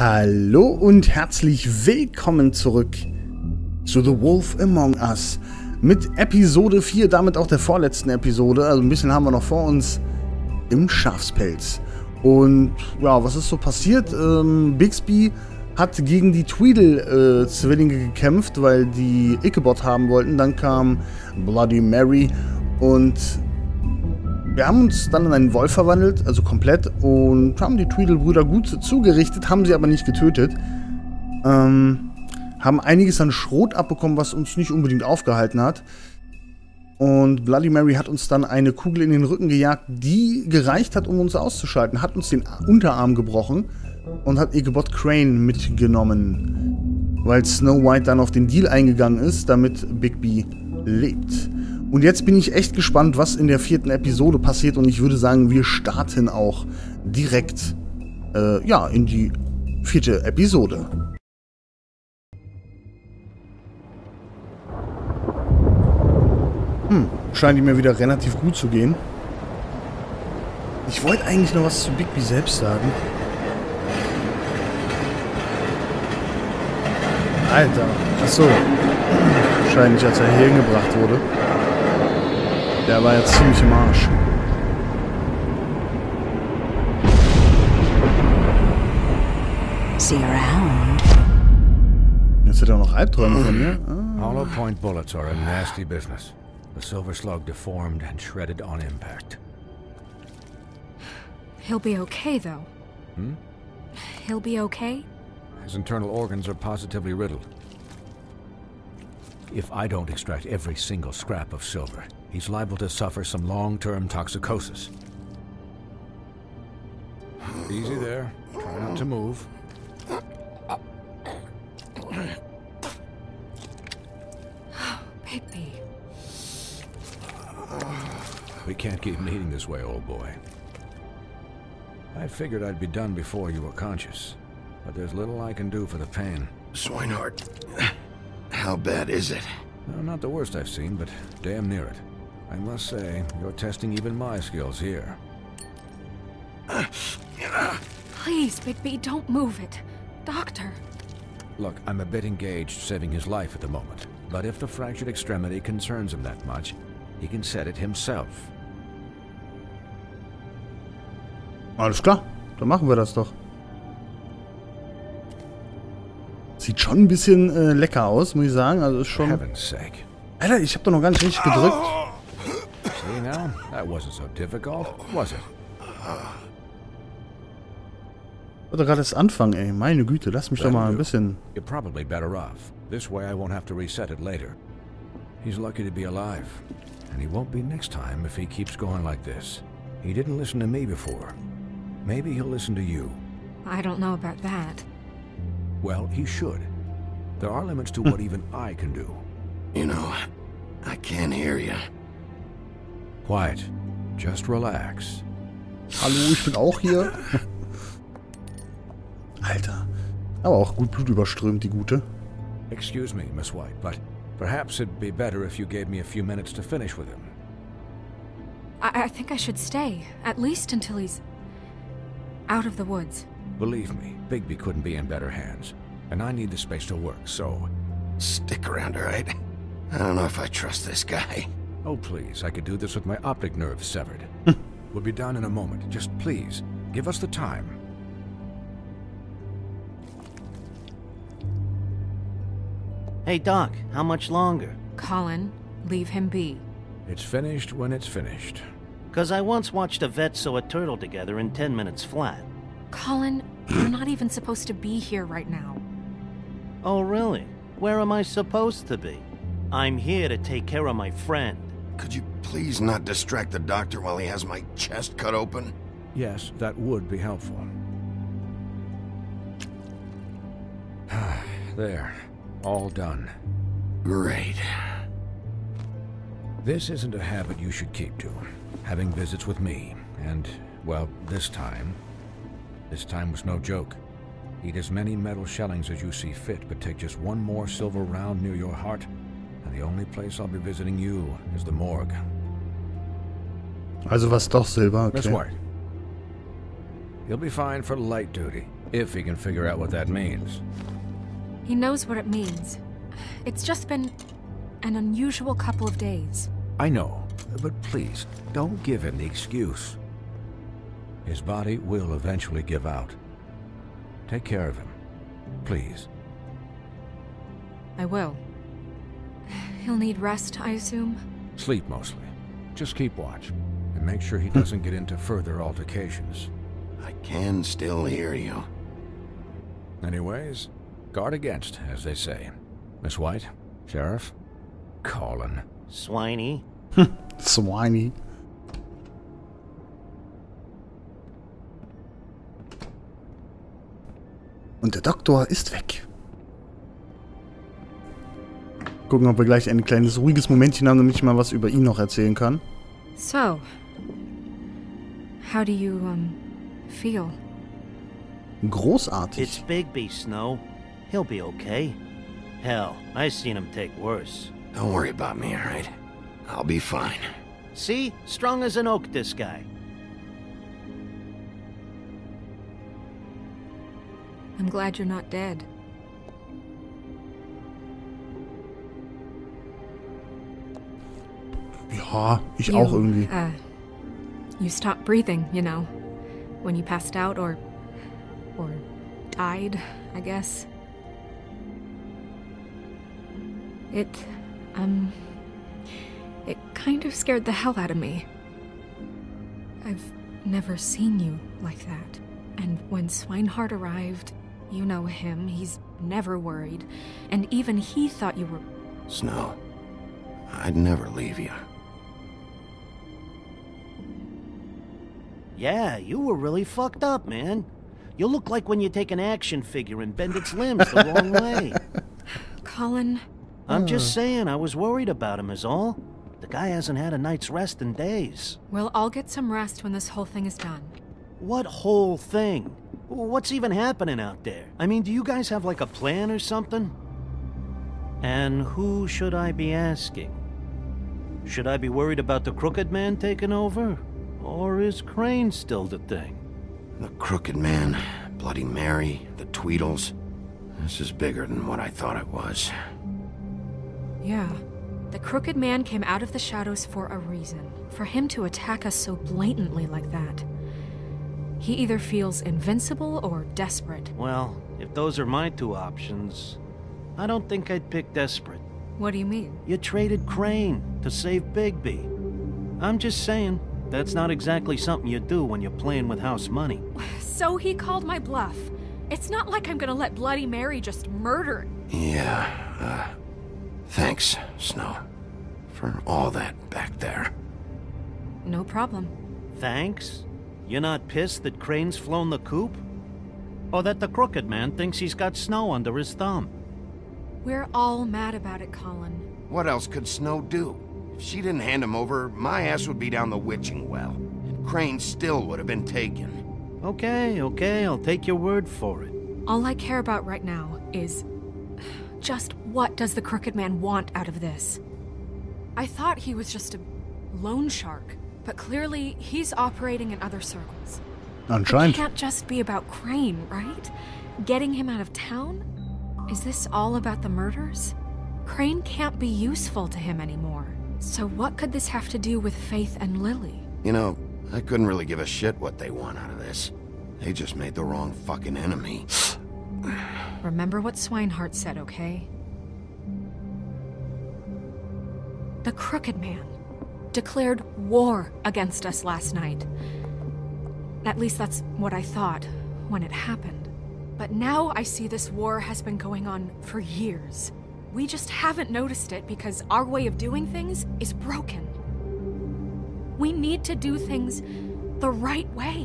Hallo und herzlich willkommen zurück zu The Wolf Among Us mit Episode 4, damit auch der vorletzten Episode. Also ein bisschen haben wir noch vor uns im Schafspelz. Und ja, was ist so passiert? Ähm, Bixby hat gegen die Tweedle-Zwillinge äh, gekämpft, weil die Ichabod haben wollten. Dann kam Bloody Mary und wir haben uns dann in einen Wolf verwandelt, also komplett, und haben die Tweedle-Brüder gut zugerichtet, haben sie aber nicht getötet. Ähm, haben einiges an Schrot abbekommen, was uns nicht unbedingt aufgehalten hat. Und Bloody Mary hat uns dann eine Kugel in den Rücken gejagt, die gereicht hat, um uns auszuschalten. Hat uns den Unterarm gebrochen und hat Ichabod Crane mitgenommen. Weil Snow White dann auf den Deal eingegangen ist, damit Bigby lebt. Und jetzt bin ich echt gespannt, was in der vierten Episode passiert. Und ich würde sagen, wir starten auch direkt äh, ja, in die vierte Episode. Hm, scheint ihm mir wieder relativ gut zu gehen. Ich wollte eigentlich noch was zu Bigby selbst sagen. Alter, achso. Wahrscheinlich, als er hier hingebracht wurde. Der war jetzt ziemlich im Arsch. See around. Jetzt hat er noch Albträume von mir. Ah. Hollow point bullets are a nasty business. The silver slug deformed and shredded on impact. He'll be okay, though. Hmm? He'll be okay? His internal organs are positively riddled. If I don't extract every single scrap of silver, he's liable to suffer some long-term toxicosis. Easy there. Try not to move. Bigby. We can't keep meeting this way, old boy. I figured I'd be done before you were conscious, but there's little I can do for the pain. Swinehart, how bad is it? No, not the worst I've seen, but damn near it. I must say, you're testing even my skills here. Please, Bigby, don't move it. Doctor. Look, I'm a bit engaged saving his life at the moment, but if the fractured extremity concerns him that much, he can set it himself. Alles klar, dann machen wir das doch. Sieht schon ein bisschen äh, lecker aus, muss ich sagen. Also ist schon. Heaven's sake. Alter, ich habe doch noch gar nicht richtig gedrückt. See now? That wasn't so difficult, was it? Ich wollte gerade erst anfangen, ey. Meine Güte, lass mich doch mal ein bisschen. You're probably better off. This way I won't have to reset it later. He's lucky to be alive. And he won't be next time if he keeps going like this. He didn't listen to me before. Maybe he'll listen to you. I don't know about that. Well, he should. There are limits to hmm. what even I can do. You know, I can't hear you. Quiet. Just relax. Hallo, ich bin auch hier. Alter. Aber auch gut Blut überströmt, die gute. Excuse me, Miss White, but perhaps it'd be better if you gave me a few minutes to finish with him. I, I think I should stay, at least until he's out of the woods. Believe me, Bigby couldn't be in better hands. And I need the space to work, so... Stick around, all right? I don't know if I trust this guy. Oh, please, I could do this with my optic nerve severed. we'll be done in a moment. Just please, give us the time. Hey, Doc, how much longer? Colin, leave him be. It's finished when it's finished. Because I once watched a vet sew a turtle together in 10 minutes flat. Colin, you're not even supposed to be here right now. Oh, really? Where am I supposed to be? I'm here to take care of my friend. Could you please not distract the doctor while he has my chest cut open? Yes, that would be helpful. there. All done. Great. This isn't a habit you should keep to. Having visits with me. And, well, this time... This time was no joke. Eat as many metal shellings as you see fit, but take just one more silver round near your heart, and the only place I'll be visiting you is the morgue. Also was doch Silber, Miss okay. White. You'll be fine for light duty. If he can figure out what that means. He knows what it means. It's just been an unusual couple of days. I know, but please, don't give him the excuse. His body will eventually give out. Take care of him. Please. I will. He'll need rest, I assume? Sleep mostly. Just keep watch. And make sure he doesn't get into further altercations. I can still hear you. Anyways, guard against, as they say. Miss White? Sheriff? Colin. Swiney. Swiney. Und der Doktor ist weg. Gucken, ob wir gleich ein kleines ruhiges Momentchen haben, damit ich mal was über ihn noch erzählen kann. So, how do you, um, feel? Großartig. It's Bigby, Snow. He'll be okay. Hell, I seen him take worse. Don't worry about me, alright? I'll be fine. See? Strong as an oak, this guy. I'm glad you're not dead. Ja, ich You, auch irgendwie. Uh, you stopped breathing, you know, when you passed out or. or died, I guess. It, um. It kind of scared the hell out of me. I've never seen you like that. And when Swinehart arrived, you know him, he's never worried. And even he thought you were. Snow, I'd never leave you. Yeah, you were really fucked up, man. You look like when you take an action figure and bend its limbs the wrong way. Colin, I'm just uh. saying, I was worried about him, is all. The guy hasn't had a night's rest in days. we'll all get some rest when this whole thing is done. What whole thing? What's even happening out there? I mean, do you guys have like a plan or something? And who should I be asking? Should I be worried about the Crooked Man taking over? Or is Crane still the thing? The Crooked Man, Bloody Mary, the Tweedles. This is bigger than what I thought it was. Yeah. The Crooked Man came out of the shadows for a reason. For him to attack us so blatantly like that. He either feels invincible or desperate. Well, if those are my two options, I don't think I'd pick Desperate. What do you mean? You traded Crane to save Bigby. I'm just saying, that's not exactly something you do when you're playing with house money. So he called my bluff. It's not like I'm gonna let Bloody Mary just murder. Yeah, uh, thanks, Snow, for all that back there. No problem. Thanks? You're not pissed that Crane's flown the coop? Or that the Crooked Man thinks he's got snow under his thumb? We're all mad about it, Colin. What else could Snow do? If she didn't hand him over, my ass would be down the witching well. And Crane still would have been taken. Okay, okay, I'll take your word for it. All I care about right now is just what does the Crooked Man want out of this? I thought he was just a loan shark, but clearly he's operating in other circles. It can't just be about Crane, right? Getting him out of town? Is this all about the murders? Crane can't be useful to him anymore. So what could this have to do with Faith and Lily? You know, I couldn't really give a shit what they want out of this. They just made the wrong fucking enemy. Remember what Swinehart said, okay? The Crooked Man declared war against us last night. At least that's what I thought when it happened. But now I see this war has been going on for years. We just haven't noticed it because our way of doing things is broken. We need to do things the right way.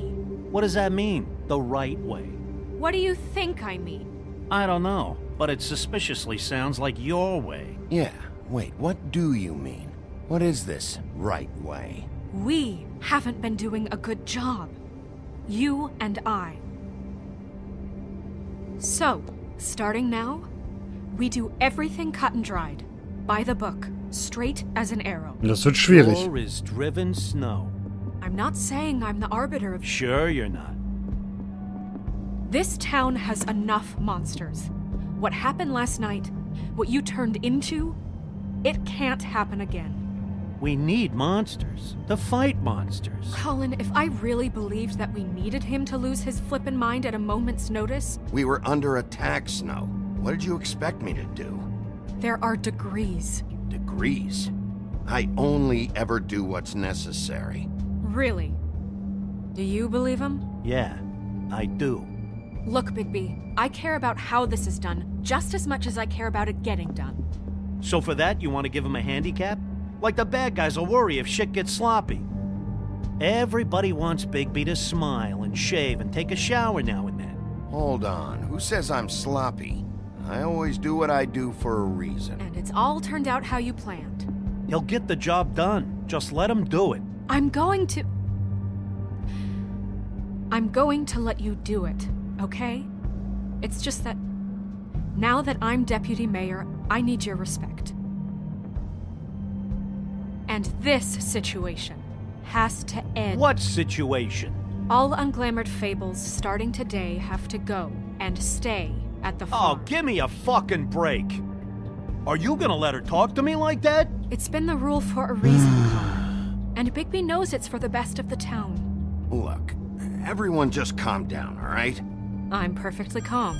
What does that mean, the right way? What do you think I mean? I don't know, but it suspiciously sounds like your way. Yeah, wait, what do you mean? What is this right way? We haven't been doing a good job. You and I. So, starting now, we do everything cut and dried. By the book, straight as an arrow. Das wird schwierig. War is driven snow. I'm not saying I'm the arbiter of. Sure you're not. This town has enough monsters. What happened last night, what you turned into, it can't happen again. We need monsters. To fight monsters. Colin, if I really believed that we needed him to lose his flippin' mind at a moment's notice, We were under attack, Snow. What did you expect me to do? there are degrees. Degrees. I only ever do what's necessary. Really? Do you believe him? Yeah, I do. Look, Bigby, I care about how this is done just as much as I care about it getting done. So for that, you want to give him a handicap? Like the bad guys will worry if shit gets sloppy. Everybody wants Bigby to smile and shave and take a shower now and then. Hold on. Who says I'm sloppy? I always do what I do for a reason. And it's all turned out how you planned. He'll get the job done. Just let him do it. I'm going to. I'm going to let you do it, okay? It's just that. Now that I'm deputy mayor, I need your respect. And this situation has to end. What situation? All unglamored fables starting today have to go and stay at the Oh, give me a fucking break. Are you gonna let her talk to me like that? It's been the rule for a reason, Colin. And Bigby knows it's for the best of the town. Look, everyone just calm down, all right? I'm perfectly calm.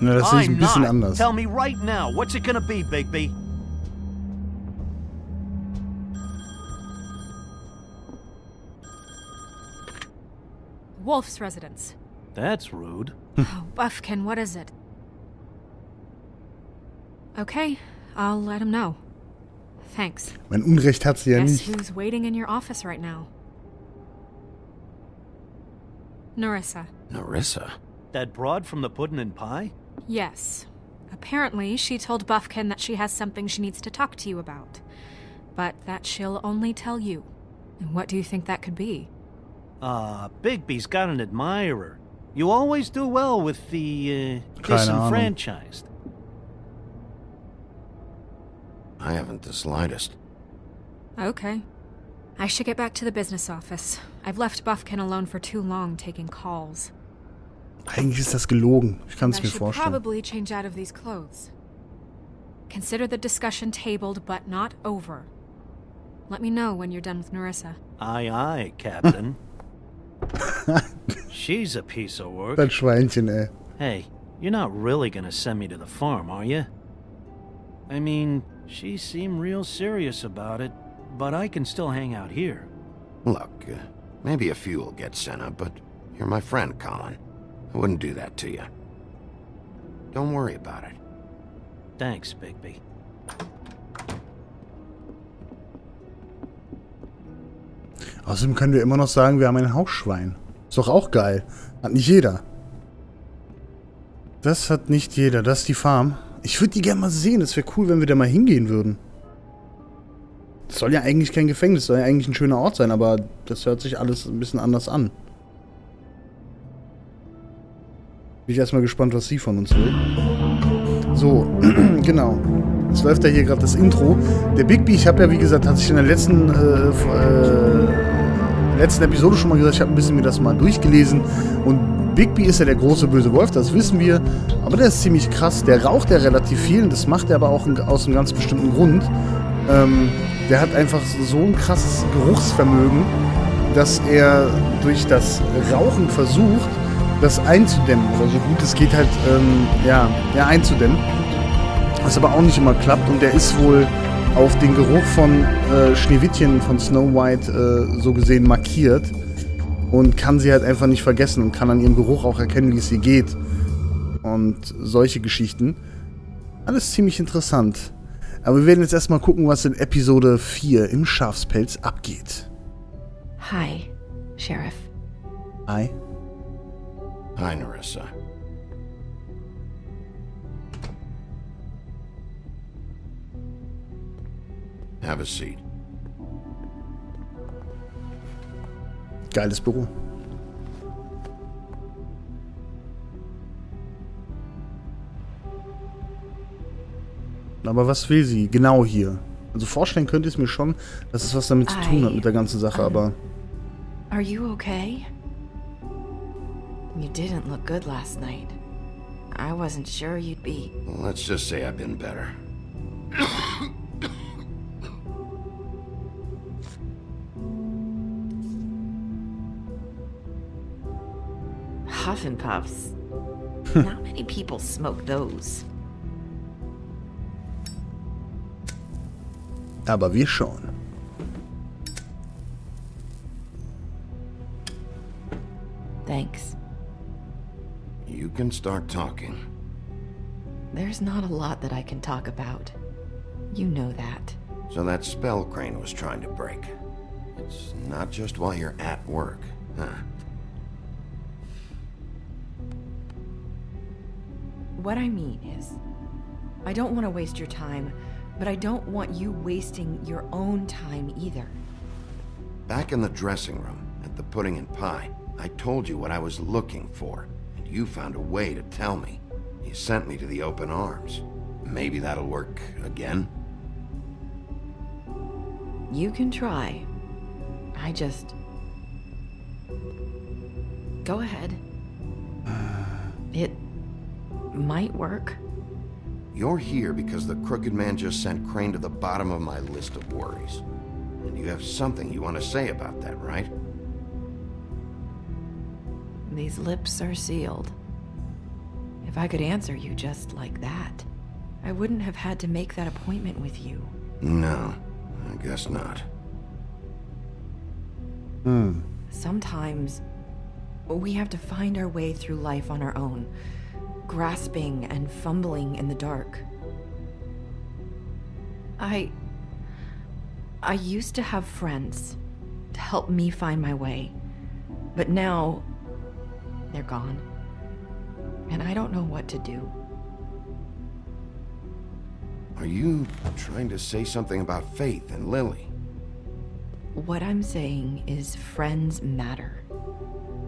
Na, das sehe ich I'm ein bisschen not. anders. Tell me right now, what's it gonna be, Bigby? Wolf's residence. That's rude. Oh, Bufkin, what is it? Okay, I'll let him know. Thanks. Mein Unrecht hat sie ja Guess nicht. who's waiting in your office right now? Nerissa. Nerissa. That broad from the puddin' and pie? Yes. Apparently, she told Bufkin that she has something she needs to talk to you about. But that she'll only tell you. And what do you think that could be? Ah, Bigby's got an admirer. You always do well with the, uh, disenfranchised. I haven't the slightest. Okay. I should get back to the business office. I've left Bufkin alone for too long taking calls. Eigentlich ist das gelogen. Ich kann es I mir should vorstellen. probably change out of these clothes. Consider the discussion tabled but not over. Let me know when you're done with Nerissa. Aye, aye, Captain. She's a piece of work. Das Schweinchen, ey. Hey, you're not really gonna send me to the farm, are you? I mean, she seemed real serious about it, but I can still hang out here. Look, uh, maybe a few will get sent up, but you're my friend, Colin. I wouldn't do that to you. Don't worry about it. Thanks, Bigby. Außerdem können wir immer noch sagen, wir haben ein Hausschwein. Ist doch auch geil. Hat nicht jeder. Das hat nicht jeder. Das ist die Farm. Ich würde die gerne mal sehen. Es wäre cool, wenn wir da mal hingehen würden. Das soll ja eigentlich kein Gefängnis, soll ja eigentlich ein schöner Ort sein, aber das hört sich alles ein bisschen anders an. Bin ich erstmal gespannt, was sie von uns will. So, genau. Jetzt läuft ja hier gerade das Intro. Der Bigby, ich habe ja wie gesagt, hat sich in der letzten, äh, äh, letzten Episode schon mal gesagt, ich habe ein bisschen mir das mal durchgelesen. Und Bigby ist ja der große böse Wolf, das wissen wir. Aber der ist ziemlich krass. Der raucht ja relativ viel und das macht er aber auch aus einem ganz bestimmten Grund. Ähm, der hat einfach so ein krasses Geruchsvermögen, dass er durch das Rauchen versucht, das einzudämmen. Oder so gut es geht halt, ähm, ja, ja, einzudämmen. Was aber auch nicht immer klappt und der ist wohl auf den Geruch von äh, Schneewittchen von Snow White äh, so gesehen markiert und kann sie halt einfach nicht vergessen und kann an ihrem Geruch auch erkennen, wie es ihr geht. Und solche Geschichten. Alles ziemlich interessant. Aber wir werden jetzt erstmal gucken, was in Episode 4 im Schafspelz abgeht. Hi, Sheriff. Hi. Hi, Narissa. Have a seat. Geiles Büro. Aber was will sie genau hier? Also vorstellen könnte ich es mir schon, dass es was damit zu tun hat mit der ganzen Sache, aber Are you okay? You didn't look good last night. I wasn't sure you'd be. Let's just say I've been better. Huff and Puffs. Not many people smoke those. Aber wir schon. Thanks. You can start talking. There's not a lot that I can talk about. You know that. So that spell Crane was trying to break. It's not just while you're at work, huh? What I mean is, I don't want to waste your time, but I don't want you wasting your own time either. Back in the dressing room, at the pudding and pie, I told you what I was looking for, and you found a way to tell me. You sent me to the open arms. Maybe that'll work again? You can try. I just. Go ahead. Uh, it might work. You're here because the Crooked Man just sent Crane to the bottom of my list of worries. And you have something you want to say about that, right? These lips are sealed. If I could answer you just like that, I wouldn't have had to make that appointment with you. No, I guess not. Hmm. Sometimes we have to find our way through life on our own, grasping and fumbling in the dark. I. I used to have friends to help me find my way, but now they're gone. And I don't know what to do. Are you trying to say something about Faith and Lily? What I'm saying is friends matter.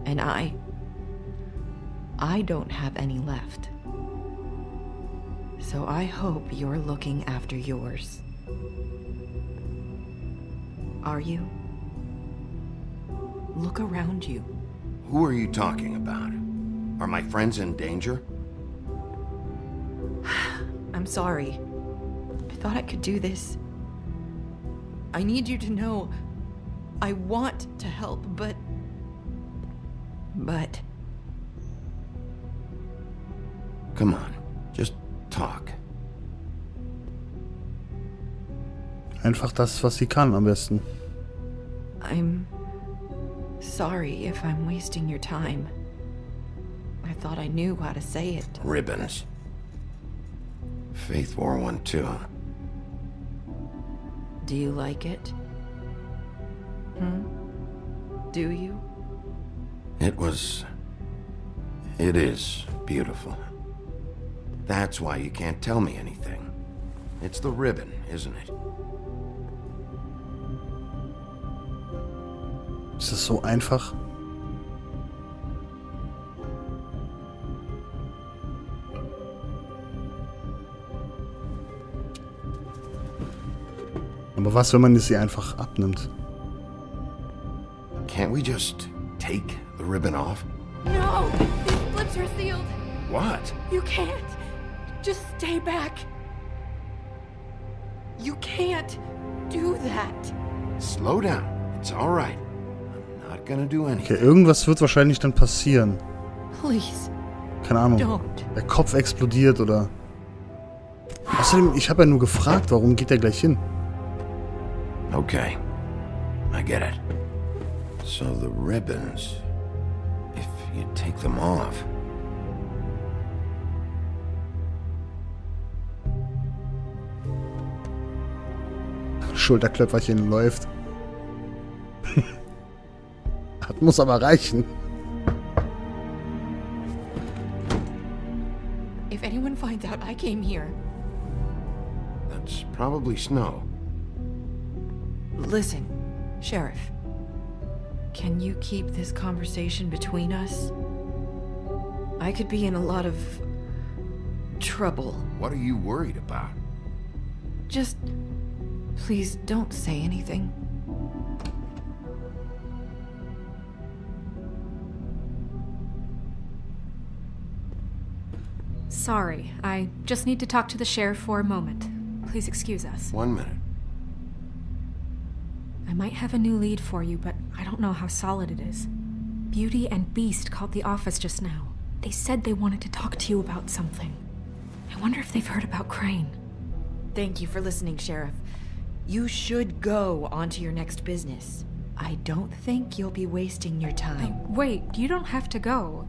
And I. I don't have any left. So I hope you're looking after yours. Are you? Look around you. Who are you talking about? Are my friends in danger? I'm sorry. I thought I could do this. I need you to know I want to help, but. But. Come on, just talk. Einfach das, was sie kann am besten. I'm sorry if I'm wasting your time. I thought I knew how to say it. Ribbons. Faith wore one too. Do you like it? Hmm? Do you? It was. It is beautiful. That's why you can't tell me anything. It's the ribbon, isn't it? Ist das so einfach? Aber was, wenn man es ihr einfach abnimmt? Can't we just take the ribbon off? No! These lips are sealed! What? You can't! Just stay back! You can't do that! Slow down. It's all right. I'm not gonna do anything. Okay, irgendwas wird wahrscheinlich dann passieren. Please, Keine Ahnung. don't. Der Kopf explodiert oder... Außerdem, ich habe ja nur gefragt, warum geht der gleich hin? Okay. I get it. So the ribbons. If you take them off. Schulterklöpferchen läuft. das muss aber reichen. If anyone finds out I came here, That's probably snow. Listen, Sheriff. Can you keep this conversation between us? I could be in a lot of trouble. What are you worried about? Just please don't say anything. Sorry, I just need to talk to the sheriff for a moment. Please excuse us. One minute. I might have a new lead for you, but I don't know how solid it is. Beauty and Beast called the office just now. They said they wanted to talk to you about something. I wonder if they've heard about Crane. Thank you for listening, Sheriff. You should go on to your next business. I don't think you'll be wasting your Oh, time. Uh, wait, you don't have to go.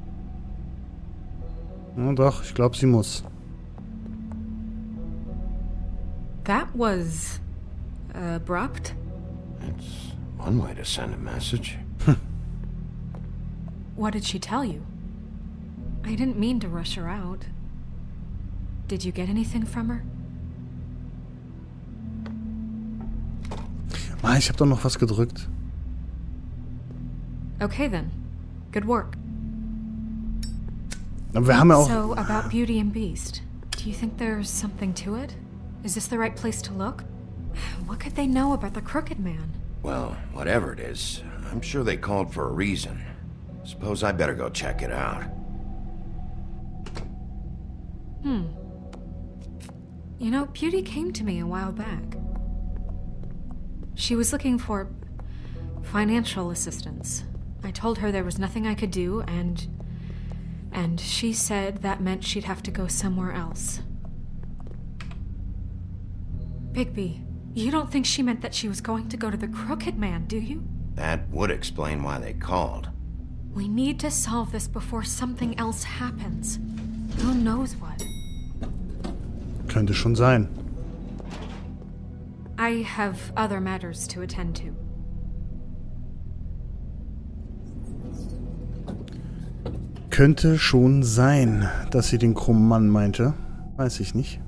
Ja, doch, ich glaube, sie muss. That was. Uh, abrupt. It's one way to send a message. What did she tell you? I didn't mean to rush her out. Did you get anything from her? Ah, ich habe doch noch was gedrückt. Okay then. Good work. Aber wir haben ja auch... So, about Beauty and Beast. Do you think there's something to it? Is this the right place to look? What could they know about the Crooked Man? Well, whatever it is, I'm sure they called for a reason. Suppose I better go check it out. Hmm. You know, Beauty came to me a while back. She was looking for financial assistance. I told her there was nothing I could do, and. and she said that meant she'd have to go somewhere else. Bigby, you don't think she meant that she was going to go to the Crooked Man, do you? That would explain why they called. We need to solve this before something else happens. Who knows what? Könnte schon sein. I have other matters to attend to. Könnte schon sein, dass sie den krummen Mann meinte. Weiß ich nicht.